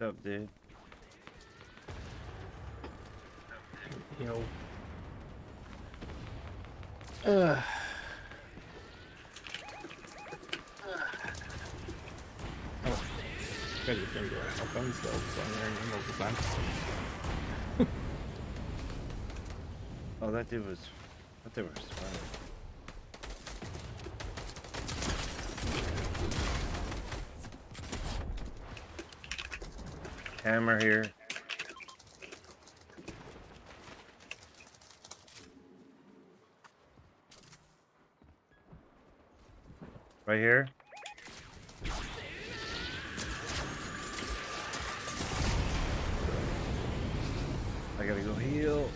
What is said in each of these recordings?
What's up, dude? Yo. Ugh. Oh, good you can do it. I'll phone still, so I'm hearing him over time. Oh, that dude was. That dude was funny. Hammer here. Right here. I gotta go heal.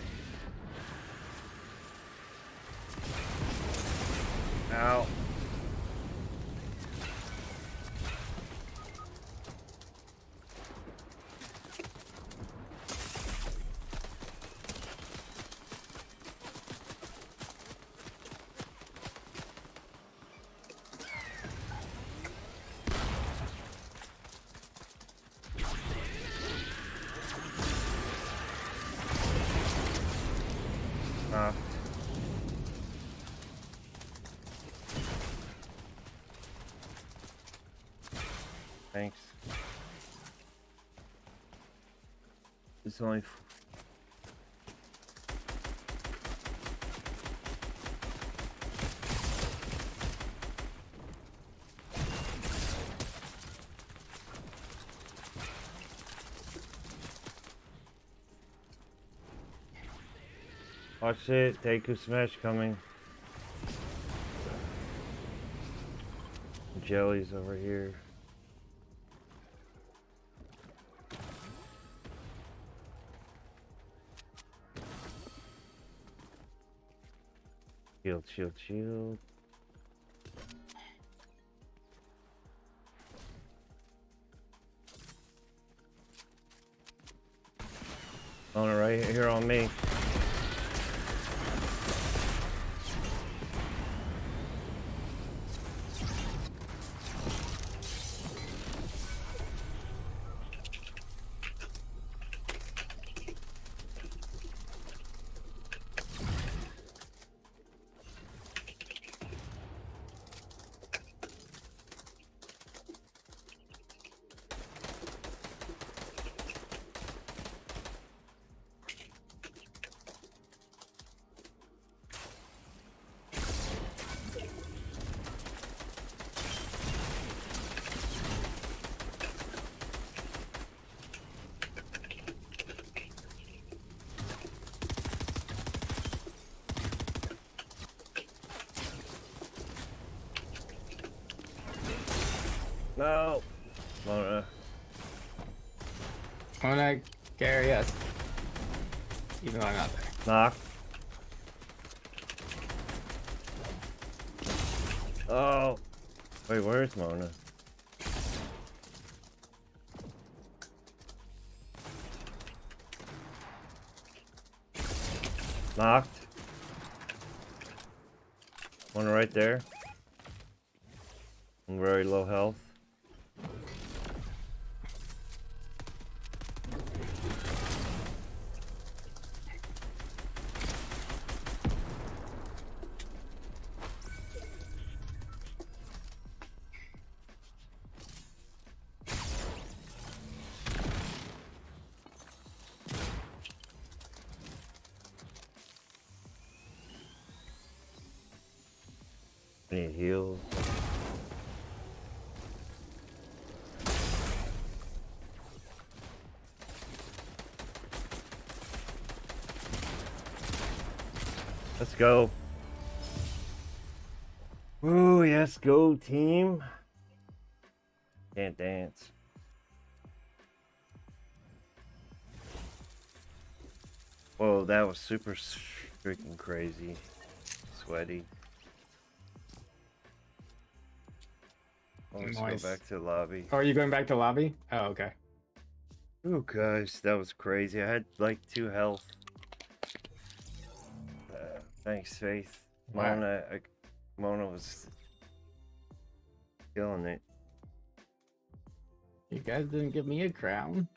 Ow. Ah. Thanks. Only. F- Watch it, Deku Smash coming. Jelly's over here. Shield, shield, shield. It right here on me. No. Mona. I'm gonna carry us. Even though I'm not there. Knock. Oh. Wait, where's Mona? Knocked. One right there. I'm very low health. Need heals. Let's go. Ooh, yes, go team. Can't dance. Whoa, that was super freaking crazy. Sweaty. Oh, let's Nice. go back to lobby. Oh, are you going back to lobby? Oh, okay. Oh gosh, that was crazy. I had like two health. Uh, thanks, Faith. Wow. Mona, I, Mona was killing it. You guys didn't give me a crown.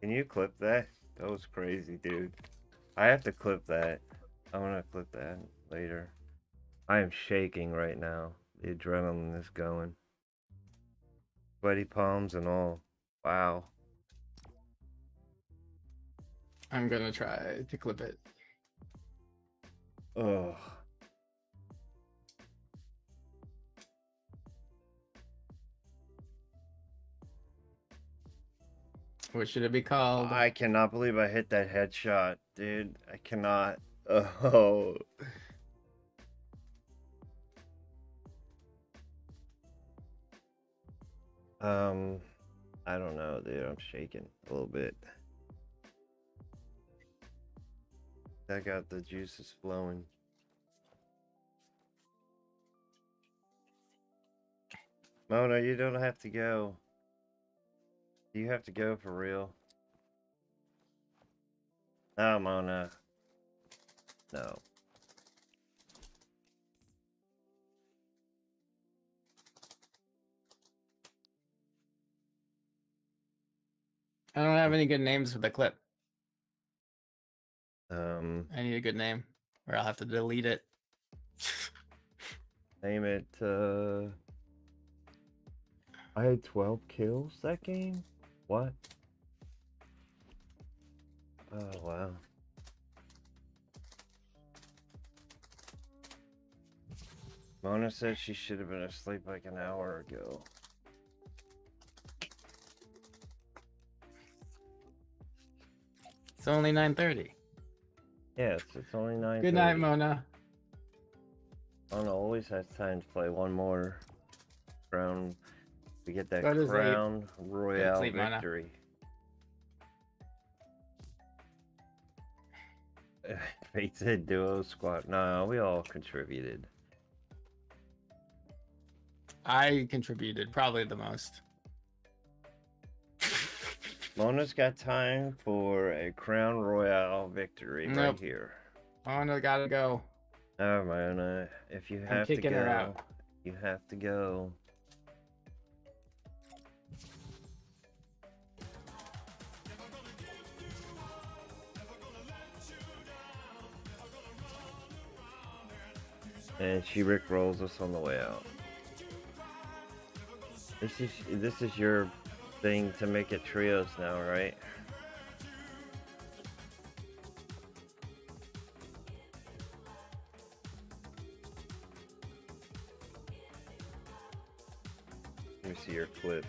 Can you clip that? That was crazy, dude. I have to clip that. I want to clip that later. I am shaking right now. The adrenaline is going. Sweaty palms and all. Wow. I'm gonna try to clip it. Ugh. What should it be called? I cannot believe I hit that headshot, dude. I cannot. Oh. Um, I don't know, dude. I'm shaking a little bit. I got the juices flowing. Mona, you don't have to go. You have to go for real? No, Mona. No. I don't have any good names for the clip. Um, I need a good name, or I'll have to delete it. name it, uh... I had 12 kills that game? What? Oh, wow. Mona said she should have been asleep like an hour ago. It's only 9:30. Yes, it's only 9 Good night, Mona. Mona always has time to play one more round We get that Go to sleep. crown royale sleep, victory. Fate said duo squad. No, we all contributed. I contributed probably the most. Mona's got time for a crown royale victory right here. Mona gotta go. Oh, Mona, if you have to go, her out. you have to go. And she rickrolls us on the way out. This is this is your thing to make it trios now, right? Let me see your clip.